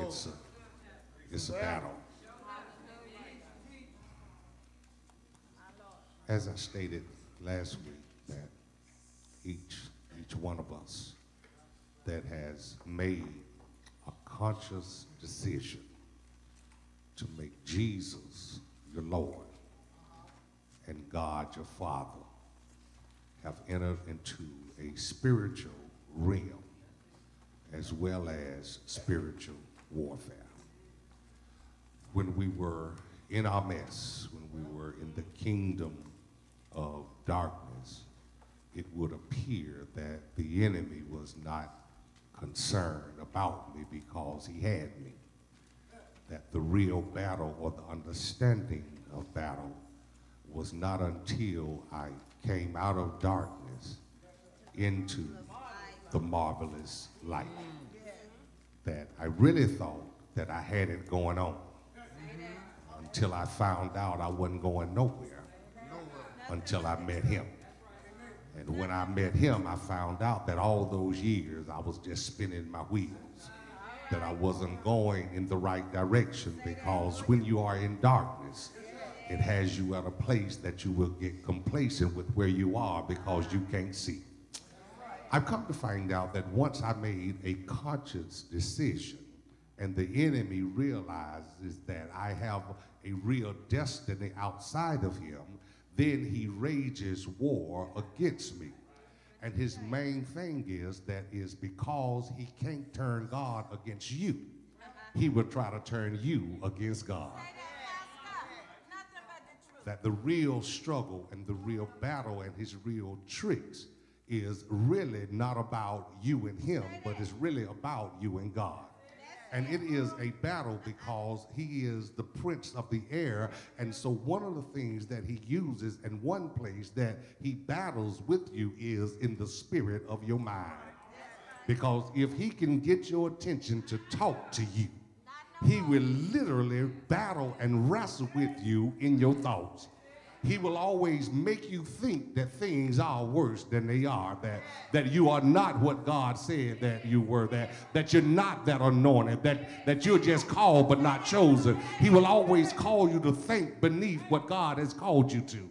it's a, it's a battle. As I stated last week, that each, each one of us that has made a conscious decision to make Jesus your Lord and God your Father have entered into a spiritual realm as well as spiritual warfare. When we were in our mess, when we were in the kingdom of darkness, it would appear that the enemy was not concerned about me because he had me. That the real battle or the understanding of battle was not until I came out of darkness into the marvelous light that I really thought that I had it going on until I found out I wasn't going nowhere until I met him. And when I met him, I found out that all those years I was just spinning my wheels, that I wasn't going in the right direction because when you are in darkness, it has you at a place that you will get complacent with where you are because you can't see. I've come to find out that once I made a conscious decision and the enemy realizes that I have a real destiny outside of him, then he rages war against me. And his main thing is that is because he can't turn God against you, he will try to turn you against God. That the real struggle and the real battle and his real tricks is really not about you and him, but it's really about you and God. And it is a battle because he is the prince of the air. And so, one of the things that he uses, and one place that he battles with you, is in the spirit of your mind. Because if he can get your attention to talk to you, he will literally battle and wrestle with you in your thoughts he will always make you think that things are worse than they are, that, that you are not what God said that you were, that, that you're not that anointed, that, that you're just called but not chosen. He will always call you to think beneath what God has called you to.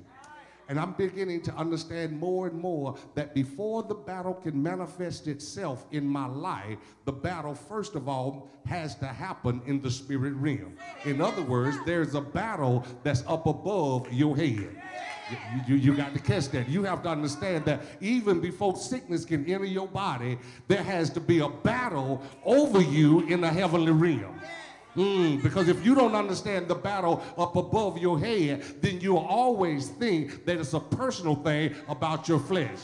And I'm beginning to understand more and more that before the battle can manifest itself in my life, the battle, first of all, has to happen in the spirit realm. In other words, there's a battle that's up above your head. You, you, you, got to catch that. You have to understand that even before sickness can enter your body, there has to be a battle over you in the heavenly realm. Mm, because if you don't understand the battle up above your head, then you'll always think that it's a personal thing about your flesh.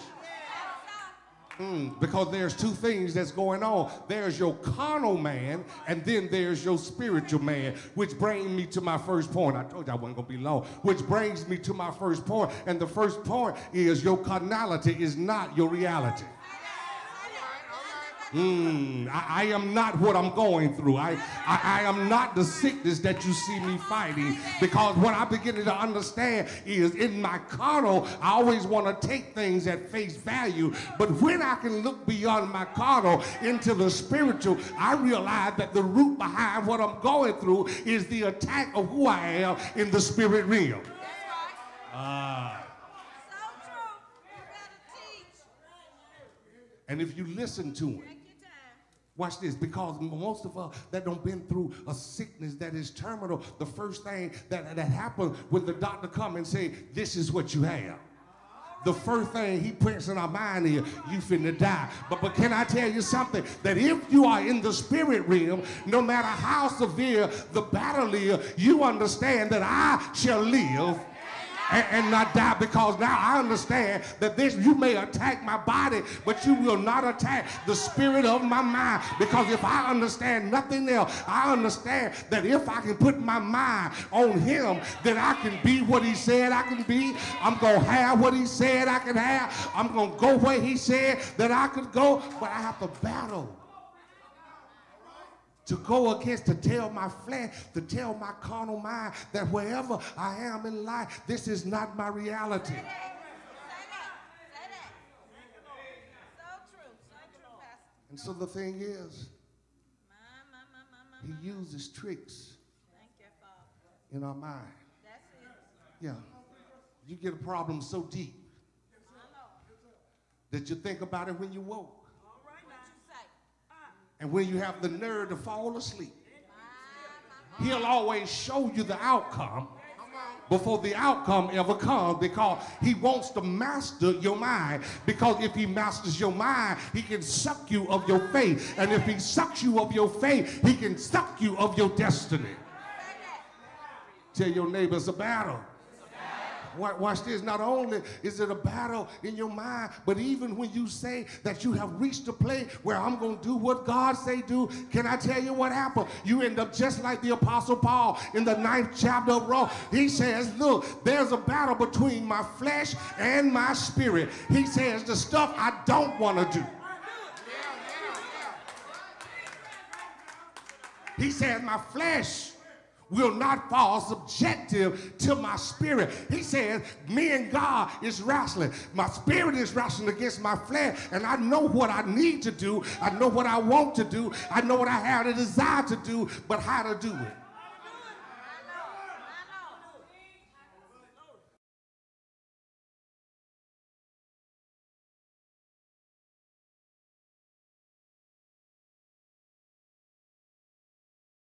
Mm, because there's two things that's going on. There's your carnal man, and then there's your spiritual man, which brings me to my first point. I told you I wasn't going to be long. Which brings me to my first point. And the first point is your carnality is not your reality. Mm, I, I, am not what I'm going through. I, I, I, am not the sickness that you see me fighting because what I'm beginning to understand is in my carnal, I always want to take things at face value. But when I can look beyond my carnal into the spiritual, I realize that the root behind what I'm going through is the attack of who I am in the spirit realm. Ah. And if you listen to him, Watch this, because most of us that don't been through a sickness that is terminal, the first thing that, that happened when the doctor come and say, this is what you have. The first thing he puts in our mind is, you finna die. But, but can I tell you something? That if you are in the spirit realm, no matter how severe the battle is, you understand that I shall live and, and not die because now I understand that this you may attack my body, but you will not attack the spirit of my mind. Because if I understand nothing else, I understand that if I can put my mind on him, then I can be what he said I can be. I'm gonna have what he said I can have. I'm gonna go where he said that I could go, but I have to battle to go against, to tell my flesh, to tell my carnal mind that wherever I am in life, this is not my reality. And so the thing is, He uses tricks Thank you, Father. in our mind. That's it. Yeah. You get a problem so deep that you think about it when you woke. All right, what you say? And when you have the nerve to fall asleep, he'll always show you the outcome before the outcome ever comes because he wants to master your mind. Because if he masters your mind, he can suck you of your faith. And if he sucks you of your faith, he can suck you of your destiny. Tell your neighbors a battle. Wa- Watch this. Not only is it a battle in your mind, but even when you say that you have reached a place where I'm going to do what God say do, can I tell you what happened? You end up just like the Apostle Paul in the ninth chapter of Rome. He says, look, there's a battle between my flesh and my spirit. He says the stuff I don't want to do. He says, My flesh will not fall subjective to my spirit. He says, Me and God is wrestling. My spirit is wrestling against my flesh, and I know what I need to do. I know what I want to do. I know what I have a desire to do, but how to do it.